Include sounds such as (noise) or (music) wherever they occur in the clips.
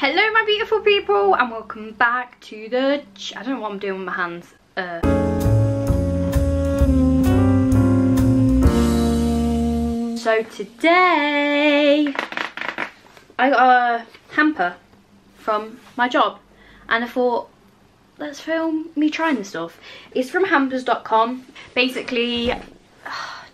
Hello my beautiful people and welcome back to the... I don't know what I'm doing with my hands. Uh... So today I got a hamper from my job and I thought let's film me trying the stuff. It's from hampers.com. Basically,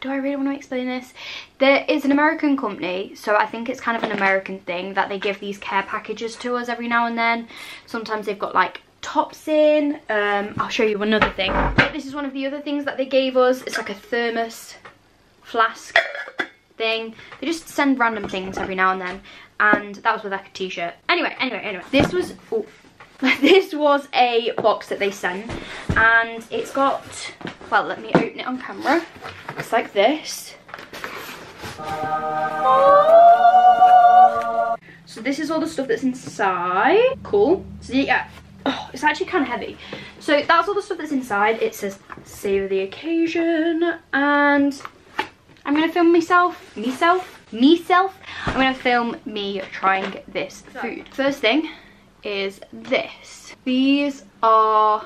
do I really want to explain this? There is an American company, so I think it's kind of an American thing that they give these care packages to us every now and then. Sometimes they've got like tops in. Um, I'll show you another thing. This is one of the other things that they gave us. It's like a thermos flask thing. They just send random things every now and then. And that was with like a t-shirt. Anyway, anyway, anyway. This was... Oh, (laughs) this was a box that they sent and it's got well let me open it on camera. It's like this. So this is all the stuff that's inside. Cool. So yeah oh, it's actually kind of heavy. So that's all the stuff that's inside. It says save the occasion and i'm gonna film myself myself myself. I'm gonna film me trying this food. First thing is this. These are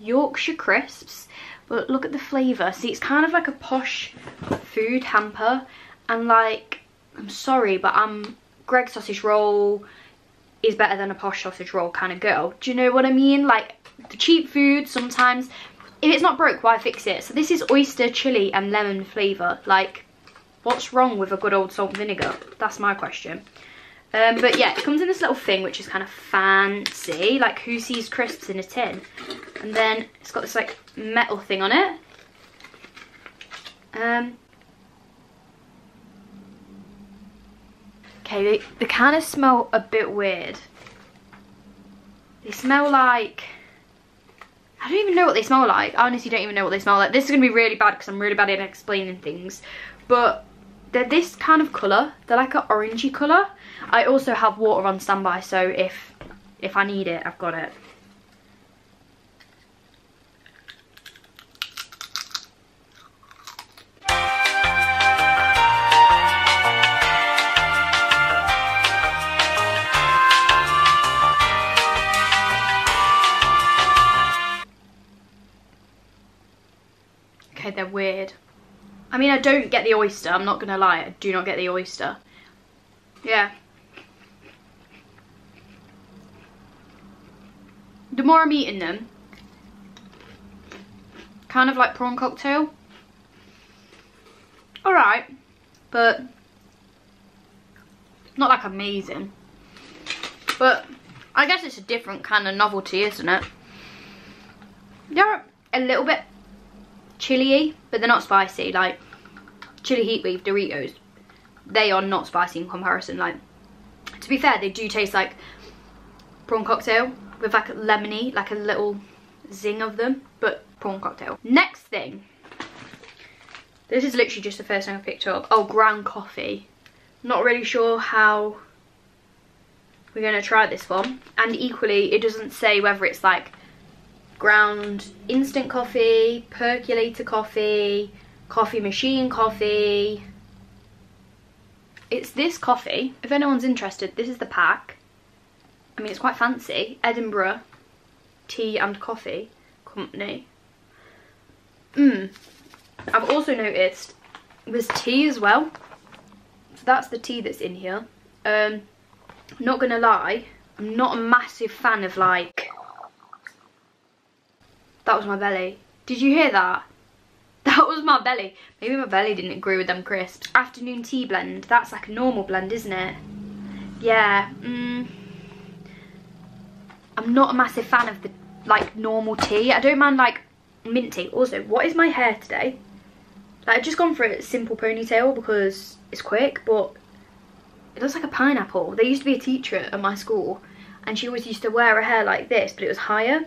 Yorkshire crisps, but look at the flavour. See, it's kind of like a posh food hamper, and like, I'm sorry, but um, I'm Greggs sausage roll is better than a posh sausage roll kind of girl. Do you know what I mean? Like, the cheap food sometimes, if it's not broke, why fix it? So this is oyster, chilli and lemon flavour. Like, what's wrong with a good old salt and vinegar? That's my question. Um, but yeah, it comes in this little thing which is kind of fancy, like who sees crisps in a tin? And then it's got this like metal thing on it. Um, okay, they, they kind of smell a bit weird. They smell like... I don't even know what they smell like. I honestly don't even know what they smell like. This is going to be really bad because I'm really bad at explaining things. But they're this kind of colour. They're like an orangey colour. I also have water on standby, so if if I need it, I've got it. Okay, they're weird. I mean, I don't get the oyster. I'm not going to lie. I do not get the oyster. Yeah. The more I'm eating them, kind of like prawn cocktail. Alright, but not like amazing. But I guess it's a different kind of novelty, isn't it? They're a little bit chili but they're not spicy. Like, chili heat wave Doritos, they are not spicy in comparison. Like, to be fair, they do taste like prawn cocktail with like a lemony, like a little zing of them, but prawn cocktail. Next thing, this is literally just the first thing I picked up. Oh, ground coffee. Not really sure how we're going to try this one. And equally, it doesn't say whether it's like ground instant coffee, percolator coffee, coffee machine coffee. It's this coffee. If anyone's interested, this is the pack. I mean, it's quite fancy. Edinburgh Tea and Coffee Company. Mmm. I've also noticed there's tea as well. So that's the tea that's in here. Um, not gonna lie, I'm not a massive fan of like that was my belly. Did you hear that? (laughs) That was my belly. Maybe my belly didn't agree with them crisps. Afternoon tea blend. That's like a normal blend, isn't it? Yeah. Mm, I'm not a massive fan of the like normal tea. I don't mind like mint tea. Also, what is my hair today? Like, I've just gone for a simple ponytail because it's quick, but it looks like a pineapple. There used to be a teacher at my school and she always used to wear her hair like this, but it was higher.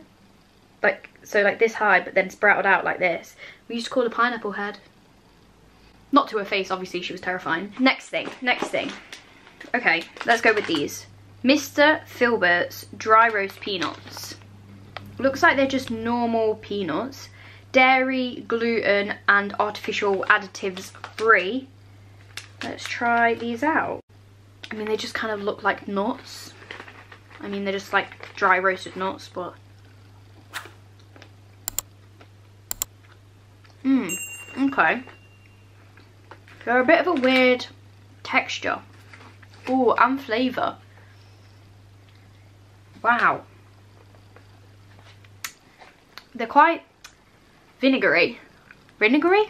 Like, so like this high, but then sprouted out like this. We used to call her pineapple head. Not to her face, obviously, she was terrifying. Next thing, next thing. Okay, let's go with these. Mr. Filbert's Dry Roast Peanuts. Looks like they're just normal peanuts. Dairy, gluten, and artificial additives free. Let's try these out. I mean, they just kind of look like nuts. I mean, they're just like dry roasted nuts, but... Mmm, okay. They're a bit of a weird texture. Oh, and flavour. Wow. They're quite vinegary. Vinegary?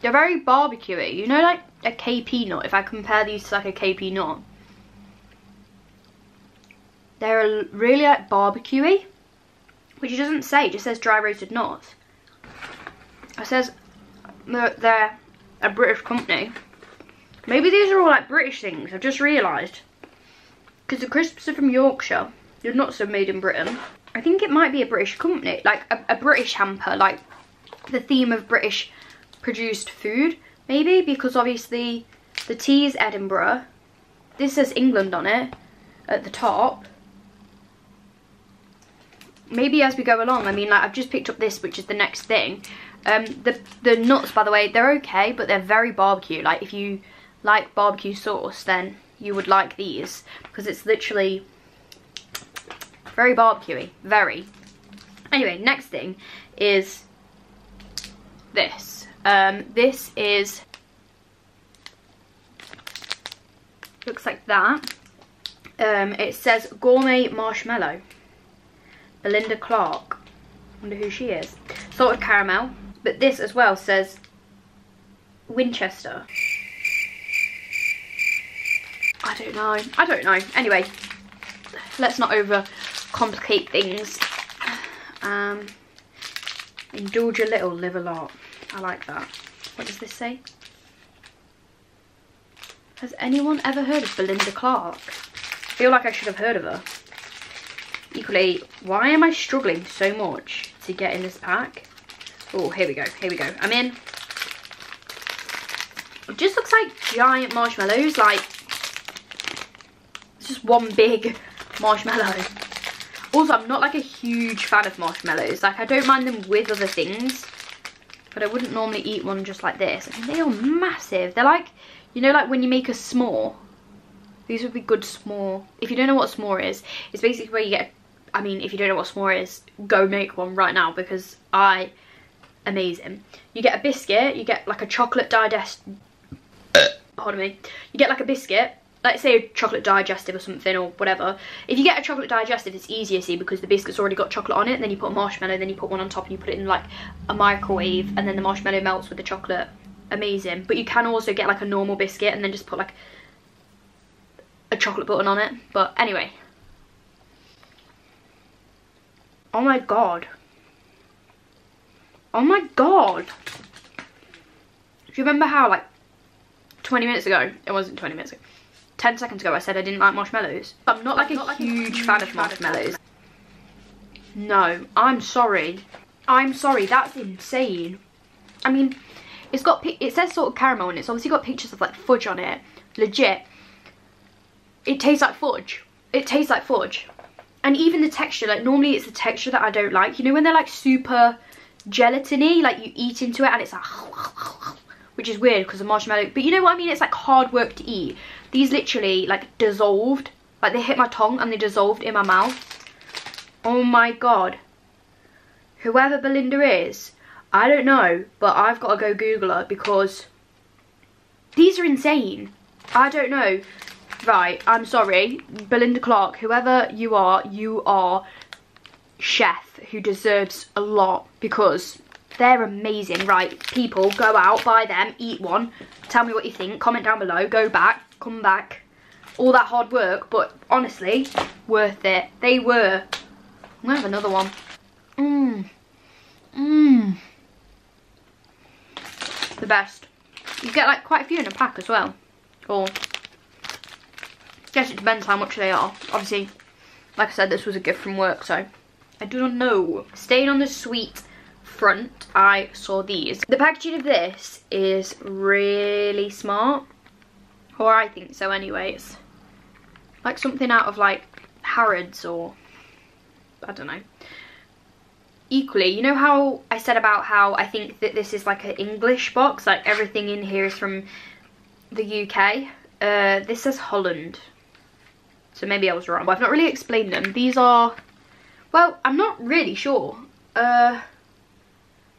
They're very barbecuey. You know like a KP nut, if I compare these to like a KP nut. They're really like barbecuey. Which it doesn't say, it just says dry roasted nuts. It says uh, they're a British company. Maybe these are all like British things, I've just realised. Because the crisps are from Yorkshire. They're not so made in Britain. I think it might be a British company, like a, a British hamper, like the theme of British produced food, maybe, because obviously the tea is Edinburgh. This says England on it at the top. Maybe as we go along, I mean, like, I've just picked up this, which is the next thing. Um, the, the nuts, by the way, they're okay, but they're very barbecue. Like, if you like barbecue sauce, then you would like these, because it's literally very barbecuey, very. Anyway, next thing is this. Um, this is, looks like that. Um, it says gourmet marshmallow. Belinda Clark. Wonder who she is. Salted caramel. But this as well says Winchester. I don't know. I don't know. Anyway, let's not over complicate things. Um, indulge a little, live a lot. I like that. What does this say? Has anyone ever heard of Belinda Clark? I feel like I should have heard of her. Equally, why am I struggling so much to get in this pack? Oh, here we go, here we go. I'm in. It just looks like giant marshmallows, like, just one big marshmallow. Also, I'm not like a huge fan of marshmallows. Like, I don't mind them with other things. But I wouldn't normally eat one just like this. I mean, they are massive. They're like, you know, like when you make a s'more. These would be good s'more. If you don't know what s'more is, it's basically where you get, I mean, if you don't know what s'more is, go make one right now because I, amazing. You get a biscuit, you get like a chocolate digest, uh. pardon me. You get like a biscuit like say a chocolate digestive or something or whatever if you get a chocolate digestive it's easier see because the biscuit's already got chocolate on it and then you put a marshmallow then you put one on top and you put it in like a microwave and then the marshmallow melts with the chocolate. Amazing. But you can also get like a normal biscuit and then just put like a chocolate button on it. But anyway. Oh my god. Oh my god. Do you remember how like 20 minutes ago? It wasn't 20 minutes ago 10 seconds ago I said I didn't like marshmallows. I'm not like, I'm a, not huge like a huge fan of marshmallows. No, I'm sorry. I'm sorry, that's insane. I mean, it's got, it says salted caramel and it's obviously got pictures of like fudge on it. Legit. It tastes like fudge. It tastes like fudge. And even the texture, like normally it's the texture that I don't like. You know when they're like super gelatiny, like you eat into it and it's like, (laughs) which is weird because of marshmallow. But you know what I mean? It's like hard work to eat. These literally like dissolved. Like they hit my tongue and they dissolved in my mouth. Oh my god. Whoever Belinda is, I don't know, but I've got to go Google her because these are insane. I don't know. Right, I'm sorry. Belinda Clark, whoever you are, you are chef who deserves a lot because they're amazing. Right, people, go out, buy them, eat one. Tell me what you think. Comment down below. Go back come back. All that hard work, but honestly, worth it. They were. I'm gonna have another one. Mmm. Mmm. The best. You get like quite a few in a pack as well. Or, I guess it depends how much they are. Obviously, like I said, this was a gift from work, so I do not know. Staying on the sweet front, I saw these. The packaging of this is really smart. Or I think so anyway. It's like something out of like Harrods or I don't know. Equally, you know how I said about how I think that this is like an English box, like everything in here is from the UK? Uh, this says Holland. So maybe I was wrong. But I've not really explained them. These are, well, I'm not really sure. Uh,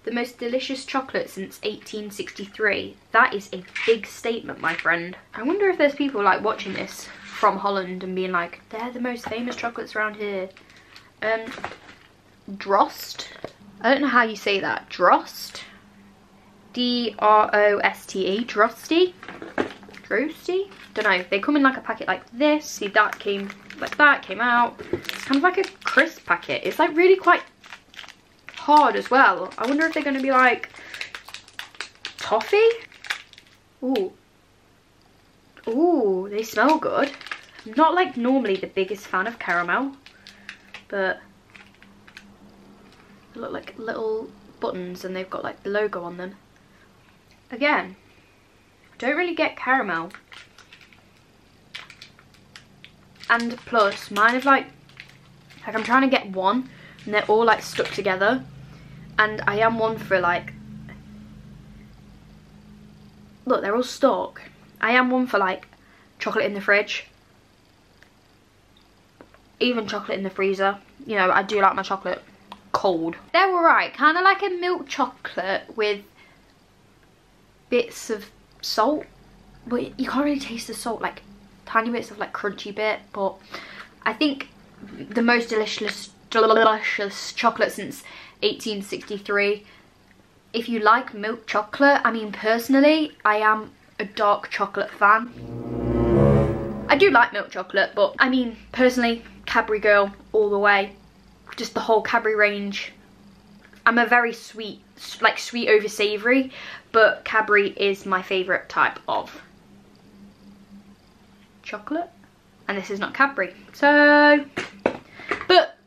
the most delicious chocolate since 1863. That is a big statement, my friend. I wonder if there's people like watching this from Holland and being like, they're the most famous chocolates around here. Um, Drost. I don't know how you say that. Drost. D-R-O-S-T-E. Drosty. Drosty? Don't know. They come in like a packet like this. See, that came like that, came out. It's kind of like a crisp packet. It's like really quite hard as well. I wonder if they're going to be like toffee. Ooh. Ooh, they smell good. I'm not like normally the biggest fan of caramel, but they look like little buttons and they've got like the logo on them. Again, don't really get caramel. And plus, mine have like, like I'm trying to get one and they're all like stuck together. And I am one for like, look, they're all stuck. I am one for like chocolate in the fridge. Even chocolate in the freezer. You know, I do like my chocolate cold. They're alright, kind of like a milk chocolate with bits of salt. But you can't really taste the salt, like tiny bits of like crunchy bit. But I think the most delicious, delicious chocolate since 1863. If you like milk chocolate, I mean personally, I am a dark chocolate fan. I do like milk chocolate, but I mean personally, Cadbury girl all the way. Just the whole Cadbury range. I'm a very sweet, like sweet over savoury, but Cadbury is my favourite type of chocolate. And this is not Cadbury. So, but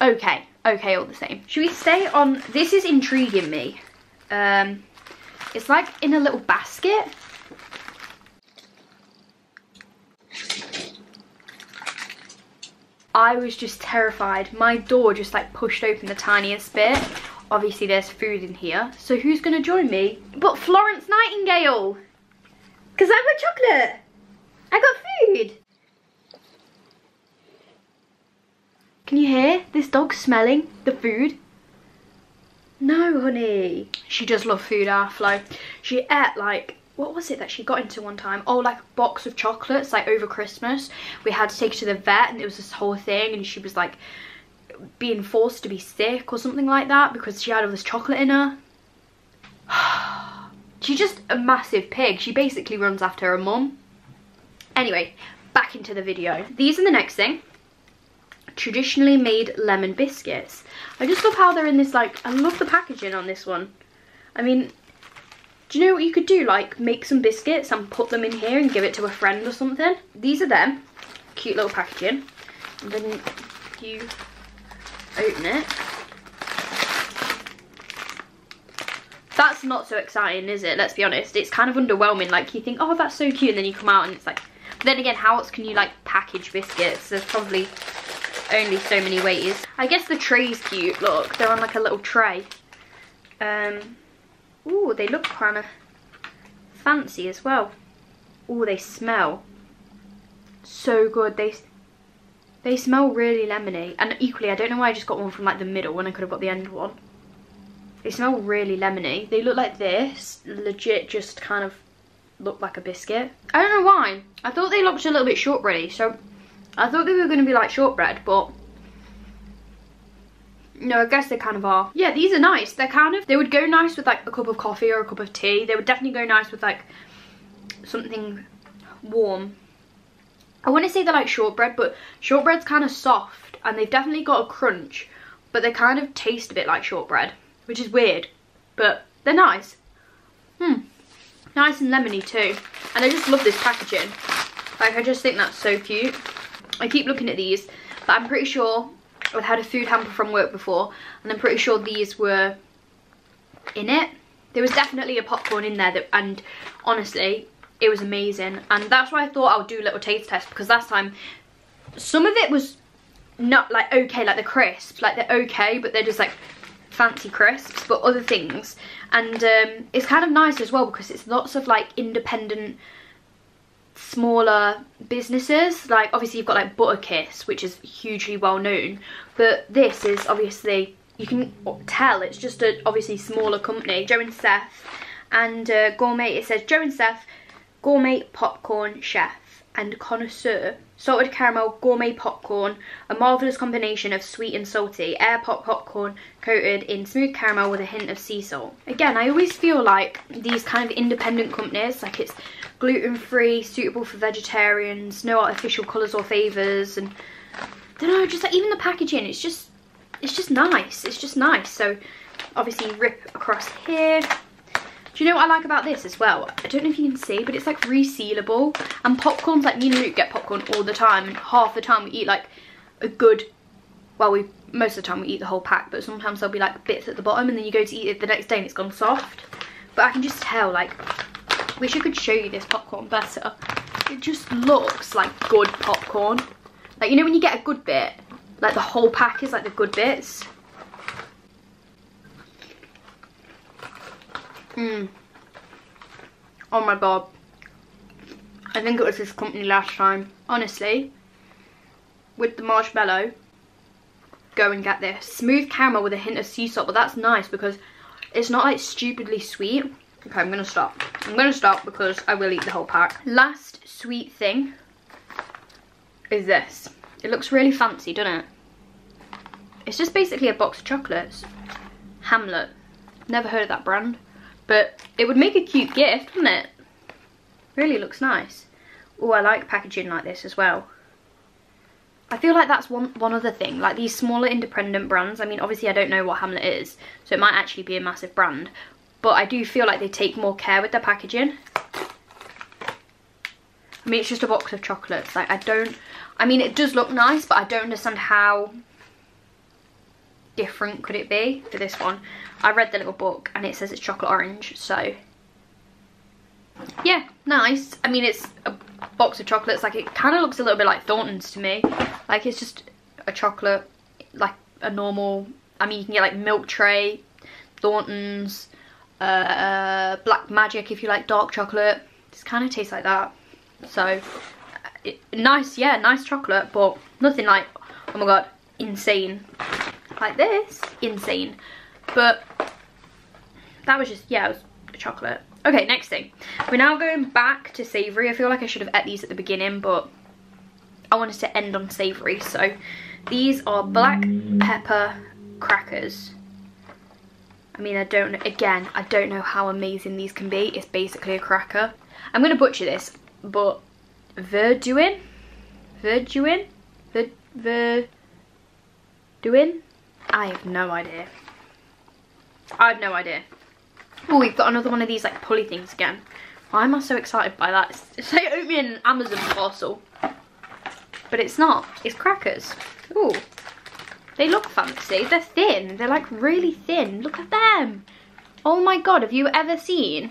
okay, okay all the same. Should we stay on, this is intriguing me. Um, it's like in a little basket. I was just terrified. My door just like pushed open the tiniest bit. Obviously there's food in here. So who's gonna join me? But Florence Nightingale. Cause I got chocolate. I got food. Can you hear this dog smelling the food? No, honey. She does love food, our Flo. She ate like what was it that she got into one time? Oh, like a box of chocolates, like over Christmas. We had to take her to the vet and it was this whole thing and she was like being forced to be sick or something like that because she had all this chocolate in her. (sighs) She's just a massive pig. She basically runs after her mum. Anyway, back into the video. These are the next thing. Traditionally made lemon biscuits. I just love how they're in this like, I love the packaging on this one. I mean, do you know what you could do? Like make some biscuits and put them in here and give it to a friend or something. These are them. Cute little packaging. And then you open it. That's not so exciting, is it? Let's be honest. It's kind of underwhelming. Like you think, oh, that's so cute. And then you come out and it's like, but then again, how else can you like package biscuits? There's probably only so many ways. I guess the tray's cute. Look, they're on like a little tray. Um, Ooh, they look kind of fancy as well. Ooh, they smell so good. They they smell really lemony. And equally, I don't know why I just got one from like the middle when I could have got the end one. They smell really lemony. They look like this. Legit just kind of look like a biscuit. I don't know why. I thought they looked a little bit shortbready. So I thought they were going to be like shortbread, but no, I guess they kind of are. Yeah, these are nice. They're kind of, they would go nice with like a cup of coffee or a cup of tea. They would definitely go nice with like something warm. I want to say they're like shortbread, but shortbread's kind of soft and they've definitely got a crunch, but they kind of taste a bit like shortbread, which is weird, but they're nice. Hmm, nice and lemony too. And I just love this packaging. Like, I just think that's so cute. I keep looking at these, but I'm pretty sure I've had a food hamper from work before and I'm pretty sure these were in it. There was definitely a popcorn in there that, and honestly, it was amazing. And that's why I thought I would do a little taste test because last time, some of it was not like okay, like the crisps, like they're okay, but they're just like fancy crisps, but other things. And um, it's kind of nice as well because it's lots of like independent smaller businesses. Like obviously you've got like Butterkist, which is hugely well known, but this is obviously you can tell it's just a obviously smaller company. Joe and Seph and uh, Gourmet. It says Joe and Seph, Gourmet Popcorn Chef and Connoisseur. Salted caramel gourmet popcorn, a marvellous combination of sweet and salty, air pop popcorn coated in smooth caramel with a hint of sea salt. Again, I always feel like these kind of independent companies, like it's gluten-free, suitable for vegetarians, no artificial colours or flavours, and I don't know, just like even the packaging, it's just, it's just nice, it's just nice. So obviously rip across here, do you know what I like about this as well? I don't know if you can see, but it's like resealable. And popcorn's like, me and Luke get popcorn all the time. And half the time we eat like a good, well, we most of the time we eat the whole pack. But sometimes there'll be like bits at the bottom and then you go to eat it the next day and it's gone soft. But I can just tell, like, wish I could show you this popcorn better. It just looks like good popcorn. Like, you know when you get a good bit? Like the whole pack is like the good bits. Mm. Oh my god. I think it was this company last time. Honestly, with the marshmallow, go and get this. Smooth caramel with a hint of sea salt, but that's nice because it's not like stupidly sweet. Okay, I'm gonna stop. I'm gonna stop because I will eat the whole pack. Last sweet thing is this. It looks really fancy, doesn't it? It's just basically a box of chocolates. Hamlet. Never heard of that brand. But it would make a cute gift, wouldn't it? Really looks nice. Oh, I like packaging like this as well. I feel like that's one, one other thing, like these smaller independent brands, I mean obviously I don't know what Hamlet is, so it might actually be a massive brand, but I do feel like they take more care with their packaging. I mean it's just a box of chocolates, like I don't, I mean it does look nice, but I don't understand how different could it be for this one. I read the little book and it says it's chocolate orange, so yeah, nice. I mean, it's a box of chocolates. Like, it kind of looks a little bit like Thornton's to me. Like, it's just a chocolate, like a normal, I mean, you can get like Milk Tray, Thornton's, uh, Black Magic if you like dark chocolate. Just kind of tastes like that. So, it, nice, yeah, nice chocolate, but nothing like, oh my god, insane. Like this, insane. But that was just, yeah, it was chocolate. Okay, next thing. We're now going back to savoury. I feel like I should have ate these at the beginning, but I wanted to end on savoury. So these are black pepper crackers. I mean, I don't know, again, I don't know how amazing these can be. It's basically a cracker. I'm going to butcher this, but Verduin? Verduin? Ver, Verduin? I have no idea. I have no idea. Oh, we've got another one of these like pulley things again. Why am I so excited by that? It's like opening an Amazon parcel. But it's not. It's crackers. Oh, they look fancy. They're thin. They're like really thin. Look at them. Oh my god, have you ever seen...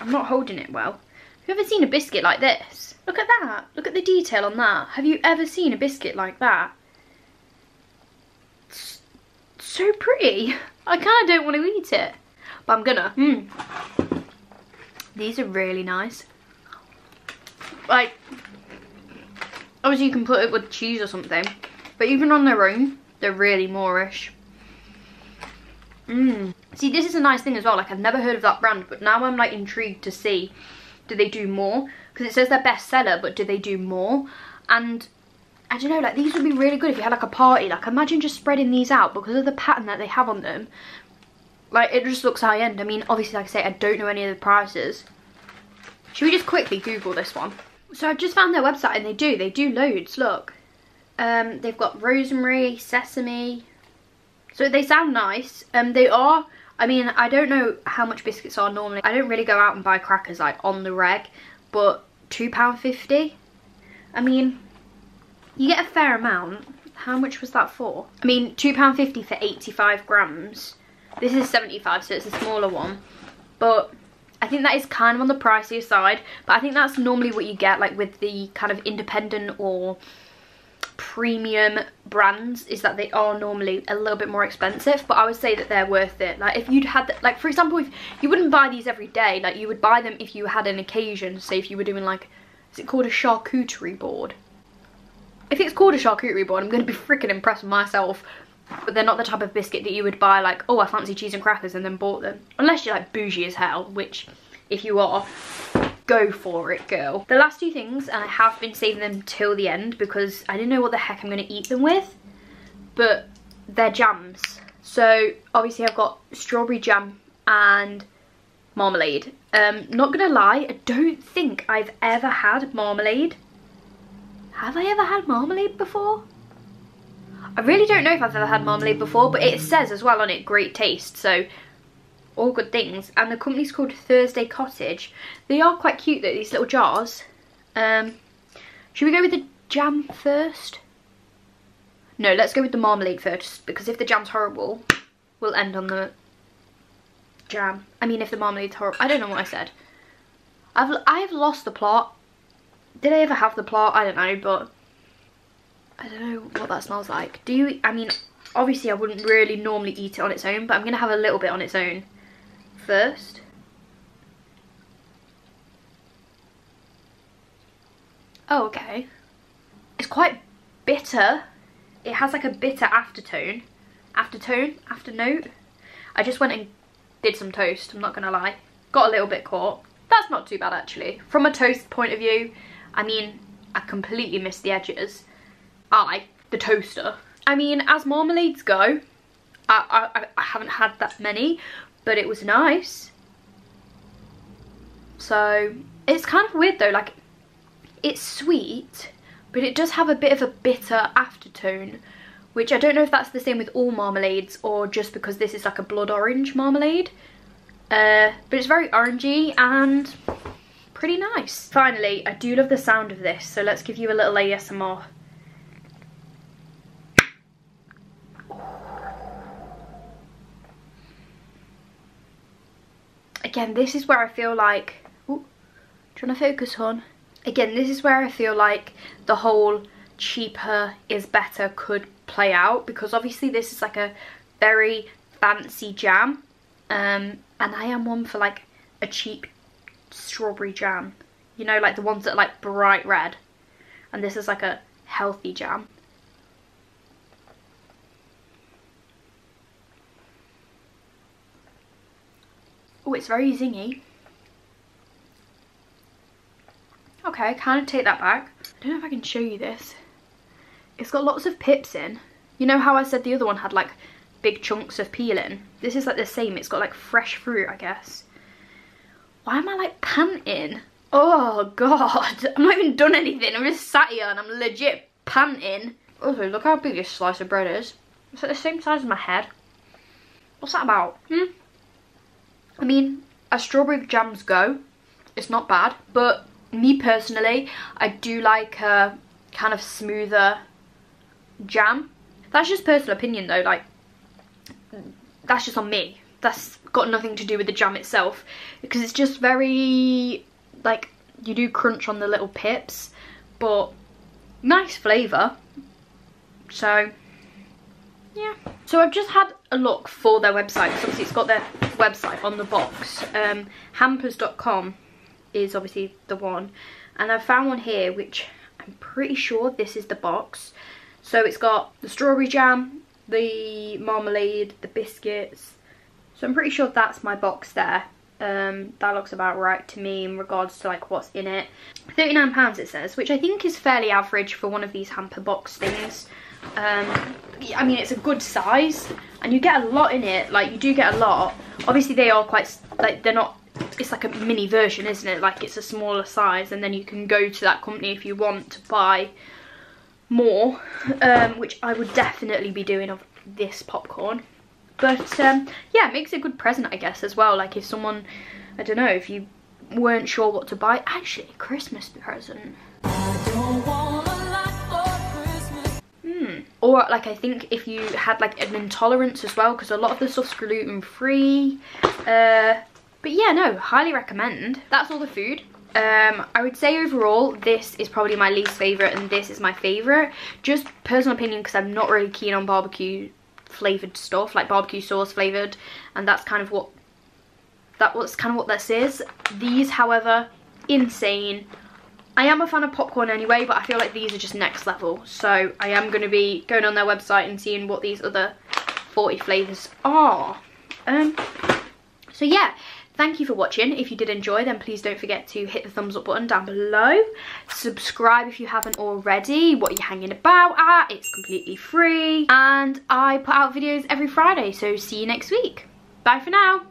I'm not holding it well. Have you ever seen a biscuit like this? Look at that. Look at the detail on that. Have you ever seen a biscuit like that? It's so pretty. I kind of don't want to eat it, but I'm gonna. Mm. These are really nice. Like, obviously you can put it with cheese or something, but even on their own, they're really moreish. Mmm. See, this is a nice thing as well. Like, I've never heard of that brand, but now I'm like intrigued to see, do they do more? Because it says they're bestseller, but do they do more? And I don't know, like these would be really good if you had like a party. Like imagine just spreading these out because of the pattern that they have on them. Like it just looks high end. I mean, obviously, like I say, I don't know any of the prices. Should we just quickly Google this one? So I've just found their website and they do, they do loads, look. Um, they've got rosemary, sesame. So they sound nice. Um, they are, I mean, I don't know how much biscuits are normally. I don't really go out and buy crackers like on the reg, but £2.50. I mean, you get a fair amount. How much was that for? I mean, £2.50 for 85 grams. This is 75, so it's a smaller one. But I think that is kind of on the pricier side. But I think that's normally what you get, like with the kind of independent or premium brands is that they are normally a little bit more expensive but i would say that they're worth it like if you'd had the, like for example if you wouldn't buy these every day like you would buy them if you had an occasion say if you were doing like Is it called a charcuterie board? If it's called a charcuterie board, I'm going to be freaking impressed with myself. But they're not the type of biscuit that you would buy like, oh, I fancy cheese and crackers and then bought them. Unless you're like bougie as hell, which if you are, go for it, girl. The last two things, and I have been saving them till the end because I didn't know what the heck I'm going to eat them with. But they're jams. So obviously I've got strawberry jam and marmalade. Um, not gonna lie, I don't think I've ever had marmalade. Have I ever had marmalade before? I really don't know if I've ever had marmalade before, but it says as well on it, great taste, so all good things. And the company's called Thursday Cottage. They are quite cute though, these little jars. Um, should we go with the jam first? No, let's go with the marmalade first, because if the jam's horrible, we'll end on the jam. I mean, if the marmalade's horrible. I don't know what I said. I've, I've lost the plot. Did I ever have the plot? I don't know, but I don't know what that smells like. Do you, I mean, obviously I wouldn't really normally eat it on its own, but I'm going to have a little bit on its own first. Oh, okay. It's quite bitter. It has like a bitter aftertone. Aftertone? Afternote? I just went and did some toast, I'm not to lie. Got a little bit caught. That's not too bad actually. From a toast point of view, I mean, I completely missed the edges. I, the toaster. I mean, as marmalades go, I, I, I haven't had that many, but it was nice. So, it's kind of weird though, like, it's sweet, but it does have a bit of a bitter aftertone, which I don't know if that's the same with all marmalades or just because this is like a blood orange marmalade. Uh, but it's very orangey and pretty nice. Finally, I do love the sound of this, so let's give you a little ASMR. Again, this is where I feel like... Ooh, trying to focus on. Again, this is where I feel like the whole cheaper is better could play out because obviously this is like a very fancy jam um, and I am one for like a cheap strawberry jam you know like the ones that are like bright red and this is like a healthy jam oh it's very zingy okay I kind of take that back I don't know if I can show you this it's got lots of pips in. You know how I said the other one had like big chunks of peel in? This is like the same. It's got like fresh fruit, I guess. Why am I like panting? Oh god, (laughs) I'm not even done anything. I'm just sat here and I'm legit panting. Also, look how big this slice of bread is. It's like the same size as my head. What's that about? Hmm? I mean, as strawberry jams go, it's not bad. But me personally, I do like a kind of smoother jam. That's just personal opinion though, like, that's just on me. That's got nothing to do with the jam itself. Because it's just very, like, you do crunch on the little pips, but nice flavour. So, yeah. So I've just had a look for their website, because obviously it's got their website on the box. Um, hampers.com is obviously the one. And I found one here, which I'm pretty sure this is the box. So it's got the strawberry jam, the marmalade, the biscuits. So I'm pretty sure that's my box there. Um, that looks about right to me in regards to like what's in it. £39 it says, which I think is fairly average for one of these hamper box things. Um, I mean, it's a good size and you get a lot in it. Like you do get a lot. Obviously they are quite, like they're not, it's like a mini version, isn't it? Like it's a smaller size and then you can go to that company if you want to buy more, um, which I would definitely be doing of this popcorn. But um, yeah, it makes a good present, I guess, as well. Like if someone, I don't know, if you weren't sure what to buy, actually, Christmas present. Or like I think if you had like an intolerance as well, because a lot of the stuff's gluten free. Uh, but yeah, no, highly recommend. That's all the food. Um, I would say overall, this is probably my least favourite and this is my favourite. Just personal opinion because I'm not really keen on barbecue flavoured stuff, like barbecue sauce flavoured. And that's kind of what, that was kind of what this is. These, however, insane. I am a fan of popcorn anyway, but I feel like these are just next level. So I am going to be going on their website and seeing what these other 40 flavours are. Um, so yeah, thank you for watching. If you did enjoy, then please don't forget to hit the thumbs up button down below. Subscribe if you haven't already. What you hanging about at? It's completely free. And I put out videos every Friday, so see you next week. Bye for now.